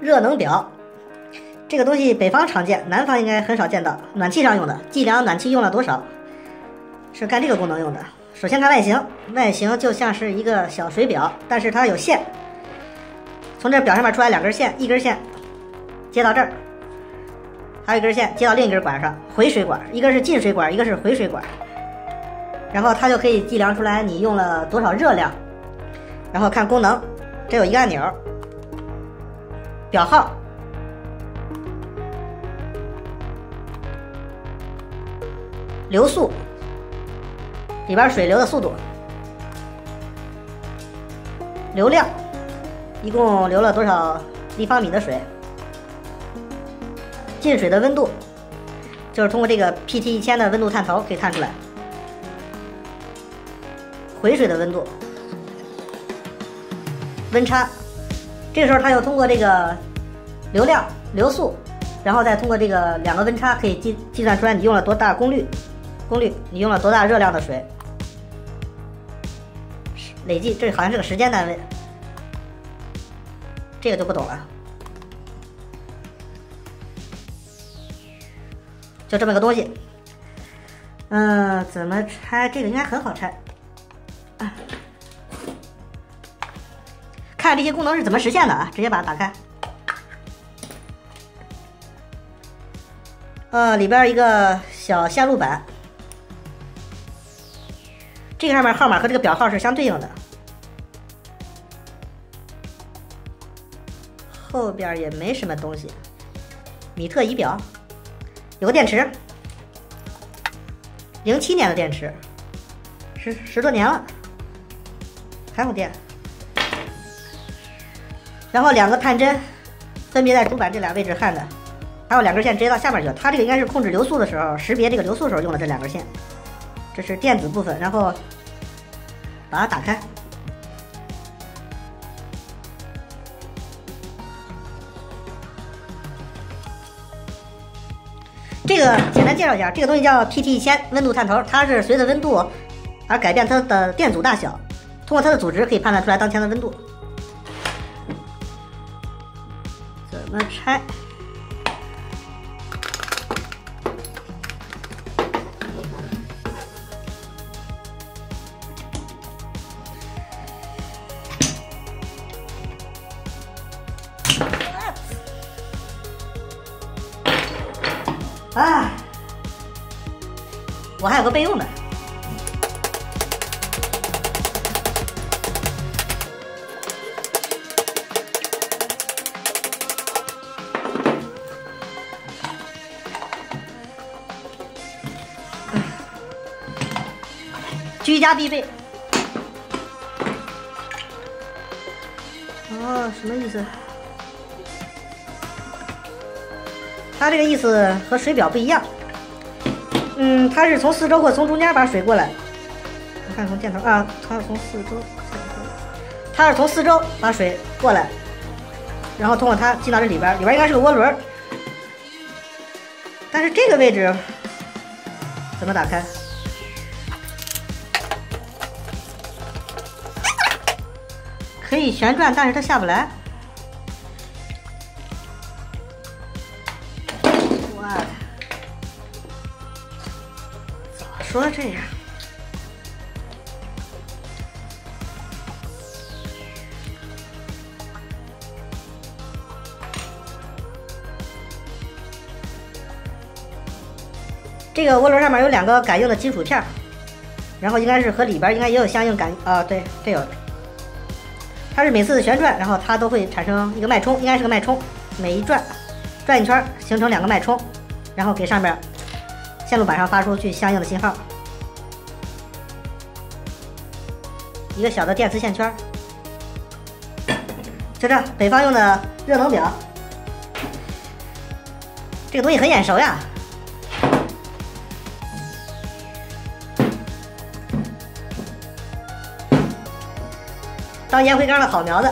热能表，这个东西北方常见，南方应该很少见到。暖气上用的，计量暖气用了多少，是干这个功能用的。首先看外形，外形就像是一个小水表，但是它有线，从这表上面出来两根线，一根线接到这儿，还有一根线接到另一根管上，回水管，一根是进水管，一个是回水管。然后它就可以计量出来你用了多少热量，然后看功能，这有一个按钮，表号，流速，里边水流的速度，流量，一共流了多少立方米的水，进水的温度，就是通过这个 PT 一千的温度探头可以看出来。回水的温度，温差，这个时候它要通过这个流量、流速，然后再通过这个两个温差，可以计计算出来你用了多大功率，功率你用了多大热量的水，累计这好像是个时间单位，这个就不懂了，就这么个东西，嗯，怎么拆？这个应该很好拆。看这些功能是怎么实现的啊？直接把它打开。呃，里边一个小线路板，这个上面号码和这个表号是相对应的。后边也没什么东西，米特仪表，有个电池，零七年的电池，十十多年了。还有电，然后两个探针分别在主板这俩位置焊的，还有两根线直接到下面去了。它这个应该是控制流速的时候，识别这个流速时候用的这两根线。这是电子部分，然后把它打开。这个简单介绍一下，这个东西叫 PT 一千温度探头，它是随着温度而改变它的电阻大小。通过它的组织可以判断出来当前的温度。怎么拆？啊！我还有个备用的。居家必备。哦，什么意思？它这个意思和水表不一样。嗯，它是从四周或从中间把水过来。我看从箭头啊，它是从四周，它是从四周把水过来，然后通过它进到这里边，里边应该是个涡轮。但是这个位置怎么打开？可以旋转，但是它下不来。哇，咋说这样？这个涡轮上面有两个感应的金属片，然后应该是和里边应该也有相应感啊，对，这有。它是每次旋转，然后它都会产生一个脉冲，应该是个脉冲。每一转，转一圈形成两个脉冲，然后给上面线路板上发出去相应的信号。一个小的电磁线圈，就这，北方用的热能表。这个东西很眼熟呀。当烟灰缸的好苗子。